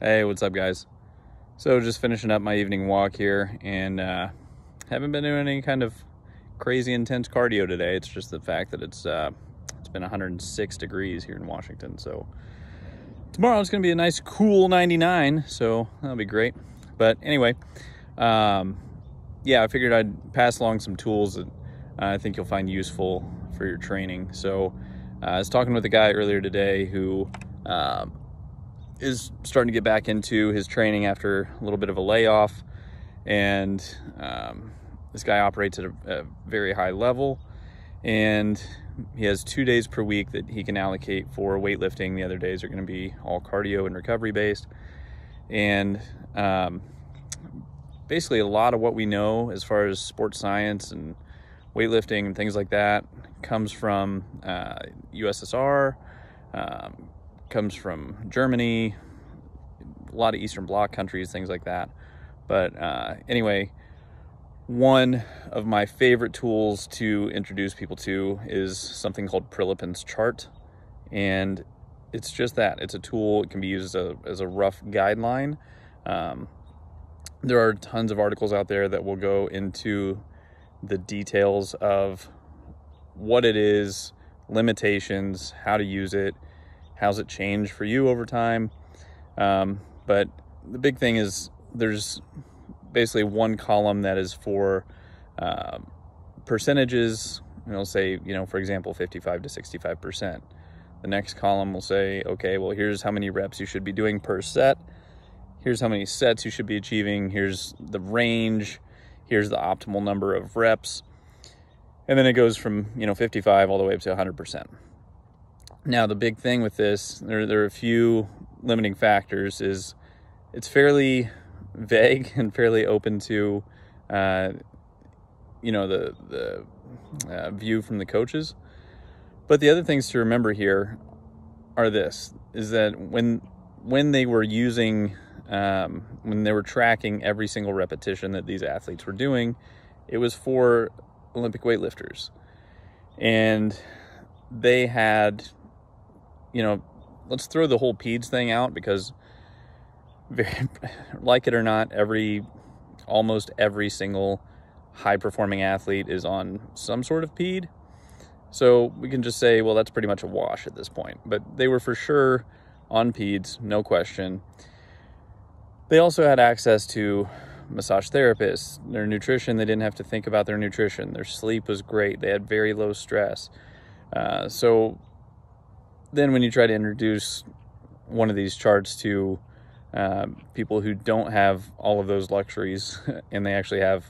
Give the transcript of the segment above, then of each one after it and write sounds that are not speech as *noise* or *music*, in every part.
Hey, what's up guys? So just finishing up my evening walk here and uh, haven't been doing any kind of crazy intense cardio today. It's just the fact that it's uh, it's been 106 degrees here in Washington. So tomorrow it's gonna be a nice cool 99. So that'll be great. But anyway, um, yeah, I figured I'd pass along some tools that I think you'll find useful for your training. So uh, I was talking with a guy earlier today who um, is starting to get back into his training after a little bit of a layoff. And um, this guy operates at a, a, very high level. And he has two days per week that he can allocate for weightlifting. The other days are going to be all cardio and recovery based. And um, basically, a lot of what we know as far as sports science and weightlifting and things like that comes from uh, USSR, um, comes from Germany, a lot of Eastern Bloc countries, things like that. But uh, anyway, one of my favorite tools to introduce people to is something called Prilepin's chart. And it's just that it's a tool, it can be used as a, as a rough guideline. Um, there are tons of articles out there that will go into the details of what it is, limitations, how to use it, how's it changed for you over time. Um, but the big thing is there's basically one column that is for uh, percentages. And it'll say, you know, for example, 55 to 65%. The next column will say, okay, well, here's how many reps you should be doing per set. Here's how many sets you should be achieving. Here's the range. Here's the optimal number of reps. And then it goes from, you know, 55 all the way up to 100%. Now, the big thing with this, there, there are a few limiting factors, is it's fairly vague *laughs* and fairly open to, uh, you know, the, the uh, view from the coaches. But the other things to remember here are this, is that when, when they were using, um, when they were tracking every single repetition that these athletes were doing, it was for Olympic weightlifters. And they had you know, let's throw the whole PEDS thing out because, very, *laughs* like it or not, every almost every single high performing athlete is on some sort of PED. So we can just say, well, that's pretty much a wash at this point. But they were for sure on PEDS, no question. They also had access to massage therapists, their nutrition. They didn't have to think about their nutrition. Their sleep was great. They had very low stress. Uh, so then when you try to introduce one of these charts to uh, people who don't have all of those luxuries *laughs* and they actually have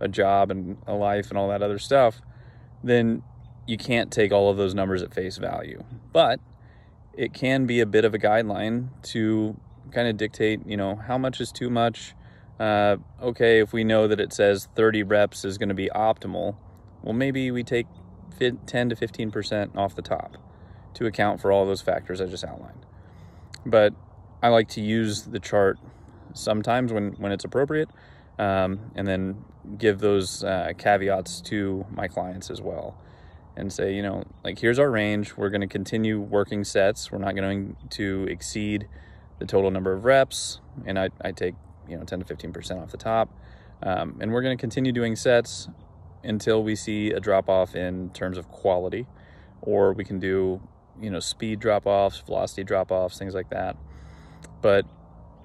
a job and a life and all that other stuff, then you can't take all of those numbers at face value. But it can be a bit of a guideline to kind of dictate, you know, how much is too much. Uh, okay, if we know that it says 30 reps is going to be optimal, well, maybe we take 10 to 15% off the top to account for all those factors I just outlined. But I like to use the chart sometimes when, when it's appropriate um, and then give those uh, caveats to my clients as well and say, you know, like here's our range. We're going to continue working sets. We're not going to exceed the total number of reps. And I, I take, you know, 10 to 15% off the top. Um, and we're going to continue doing sets until we see a drop off in terms of quality, or we can do you know, speed drop-offs, velocity drop-offs, things like that. But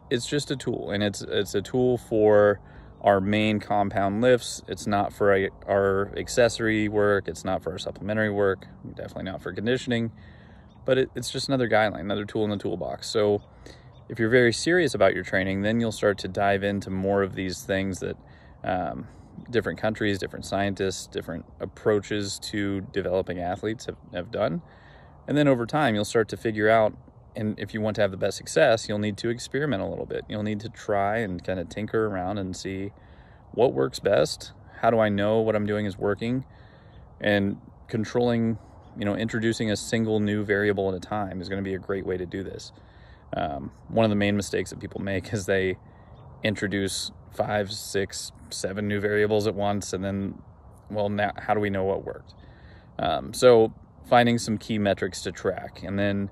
it's just a tool, and it's it's a tool for our main compound lifts. It's not for our accessory work. It's not for our supplementary work. Definitely not for conditioning. But it, it's just another guideline, another tool in the toolbox. So if you're very serious about your training, then you'll start to dive into more of these things that um, different countries, different scientists, different approaches to developing athletes have, have done. And then over time, you'll start to figure out, and if you want to have the best success, you'll need to experiment a little bit. You'll need to try and kind of tinker around and see what works best. How do I know what I'm doing is working? And controlling, you know, introducing a single new variable at a time is going to be a great way to do this. Um, one of the main mistakes that people make is they introduce five, six, seven new variables at once, and then, well, now how do we know what worked? Um, so finding some key metrics to track. And then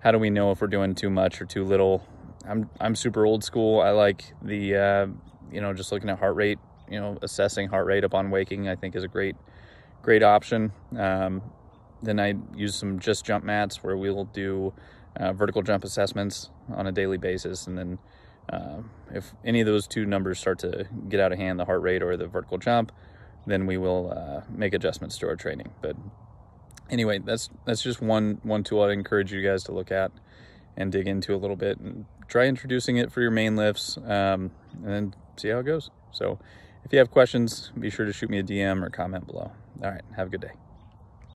how do we know if we're doing too much or too little? I'm I'm super old school. I like the uh, you know just looking at heart rate. You know, assessing heart rate upon waking. I think is a great great option. Um, then I use some just jump mats where we'll do uh, vertical jump assessments on a daily basis, and then uh, if any of those two numbers start to get out of hand, the heart rate or the vertical jump, then we will uh, make adjustments to our training. But anyway, that's that's just one one tool I'd encourage you guys to look at and dig into a little bit and try introducing it for your main lifts um, and then see how it goes. So if you have questions, be sure to shoot me a DM or comment below. All right, have a good day.